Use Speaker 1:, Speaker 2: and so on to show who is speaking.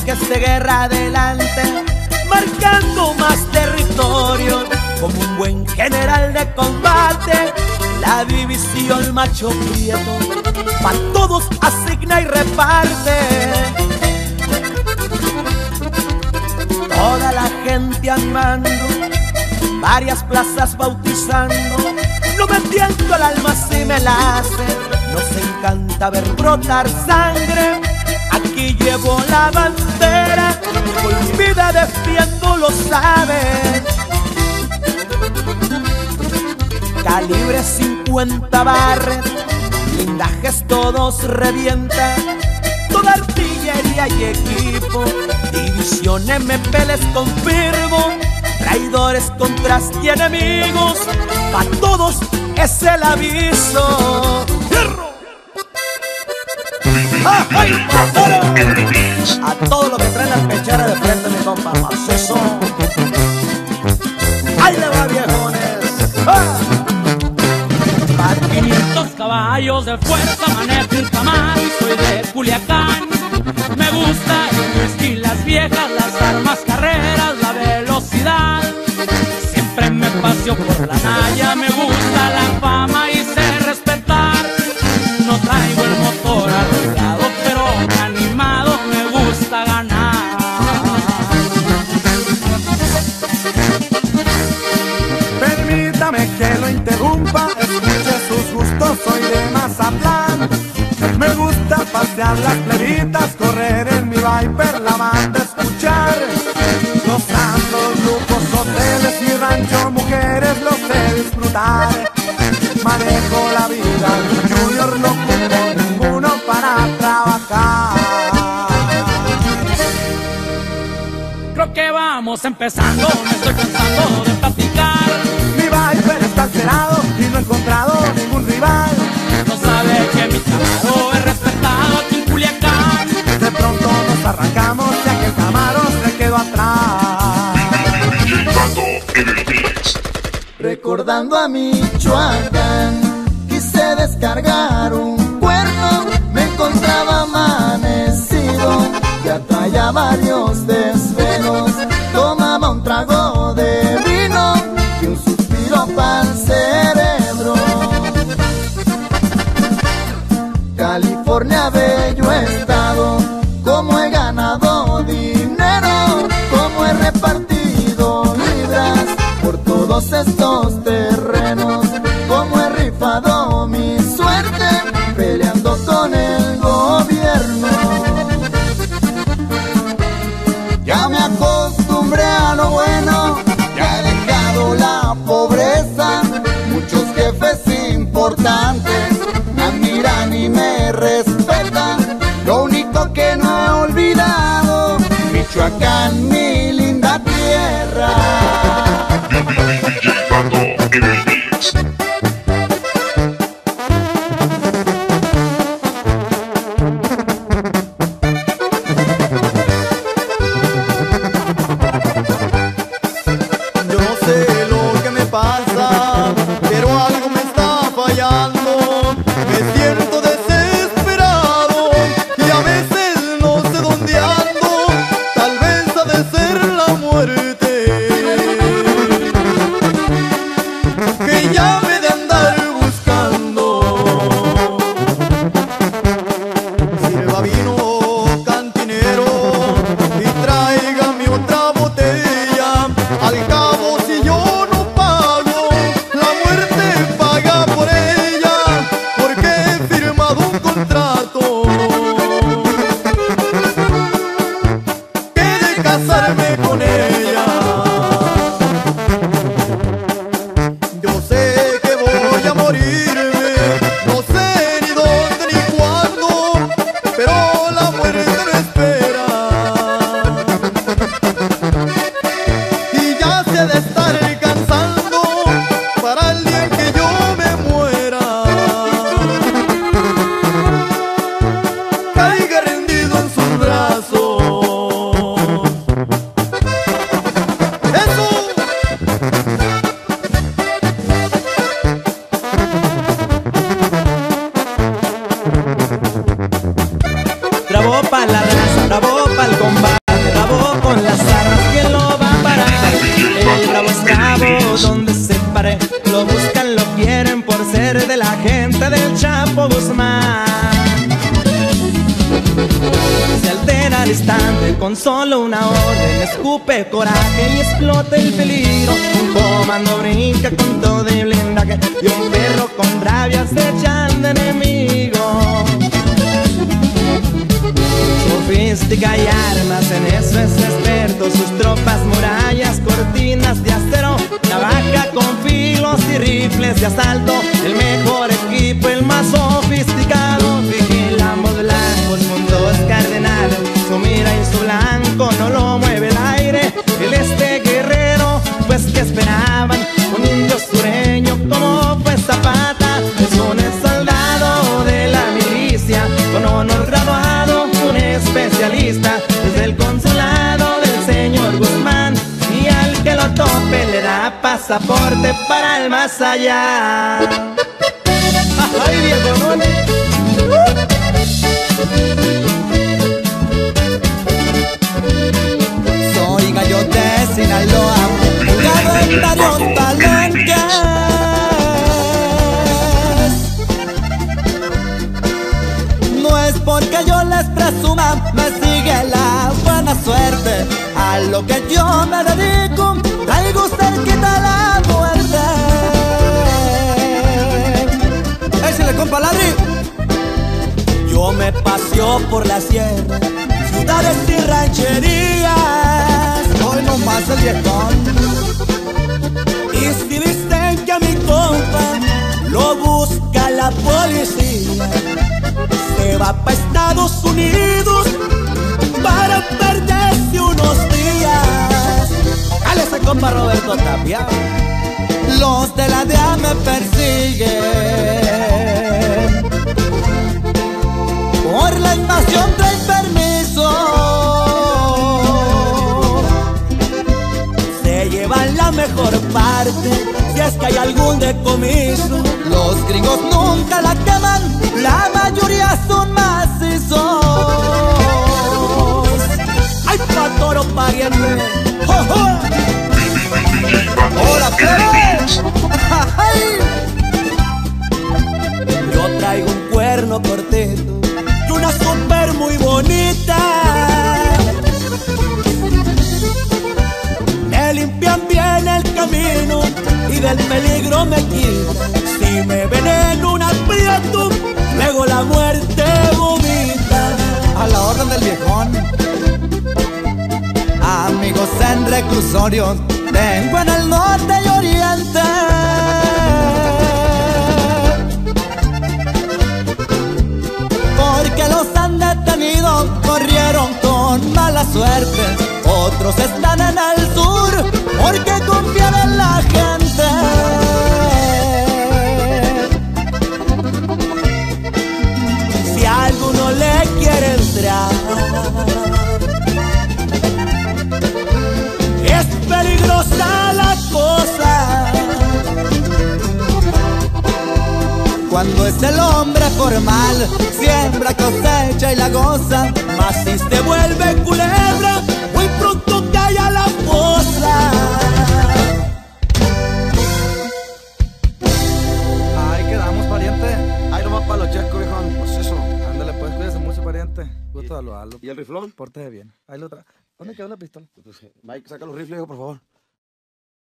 Speaker 1: tanques de guerra adelante, marcando más territorio, como un buen general de combate, la división macho prieto, pa' todos asigna y reparte. Toda la gente animando, varias plazas bautizando, no me tiento el alma si me la hace nos encanta ver brotar sangre. Aquí llevo la bandera, con vida defiendo, lo saben. Calibre 50 barres, blindajes todos revientan. Toda artillería y equipo, división MP les confirmo. Traidores, contras y enemigos, pa' todos es el aviso. A todo lo que traen las pechera de frente, mi compa, macizo. ¡Ahí le va, viejones! ¡Ah!
Speaker 2: 500 caballos de fuerza manejo un camal soy de Culiacán. Me gusta el whisky, las viejas, las armas, carreras, la velocidad. Siempre me paseo por la naya, me gusta
Speaker 3: pasear las plebitas, correr en mi Viper, la banda escuchar. Gozando lujos, hoteles, mi rancho, mujeres, lo sé disfrutar. Manejo la vida, Junior no ocupo ninguno para trabajar.
Speaker 2: Creo que vamos empezando, me estoy cansando de platicar.
Speaker 3: Mi Viper está alterado y no he encontrado ningún rival.
Speaker 2: No sabe
Speaker 4: Recordando a Michoacán, quise descargar un cuerno, me encontraba amanecido, ya traía varios con el gobierno. Ya me acostumbré a lo bueno, ya he dejado la pobreza, muchos jefes importantes me admiran y me respetan. Lo único que no he olvidado, Michoacán, mi linda tierra.
Speaker 5: Solo una orden escupe coraje y explota el peligro. Un comando brinca con todo el blindaje y un perro con rabia se echan de enemigo. Sofística y armas en eso es experto. Sus tropas murallas pasaporte para el más allá ay viejo
Speaker 1: Soy gallo de Sinaloa, jugado en varios palenques. No es porque yo les presuma, me sigue la buena suerte. A lo que yo me dedico, traigo cerquita la Échale, compa Larry.
Speaker 5: Yo me paseo por la sierra, ciudades y rancherías.
Speaker 1: Hoy nomás el viejón.
Speaker 5: Y si dicen que a mi compa lo busca la policía, se va para Estados Unidos para perderse unos días. Dale ese compa Roberto Tapia.
Speaker 1: Los de la DEA me persiguen la
Speaker 5: mejor parte si es que hay algún decomiso.
Speaker 1: Los gringos nunca la queman La mayoría son macizos
Speaker 5: ¡Ay, pa' toro pariente! ¡Jo, jo!
Speaker 1: ¡Hola, plebe!
Speaker 5: Muerte vomita.
Speaker 1: A la orden del viejón. Amigos en reclusorios Tengo en el norte y oriente. Porque los han detenido Corrieron con mala suerte. Otros están en el sur Porque confían en la gente Cuando es el hombre formal Siembra, cosecha y la goza
Speaker 5: Mas si se vuelve culebra, muy pronto cae a la fosa.
Speaker 3: Ahí quedamos, pariente.
Speaker 6: Ahí nomás para los checos, viejón. Pues eso.
Speaker 3: Ándale, pues, cuídese mucho, pariente. Gusto saludarlo.
Speaker 6: ¿Y el riflón?
Speaker 3: Pórtese bien. Ahí lo tra... ¿Dónde quedó la pistola?
Speaker 6: Mike, saca los rifles, hijo, por favor.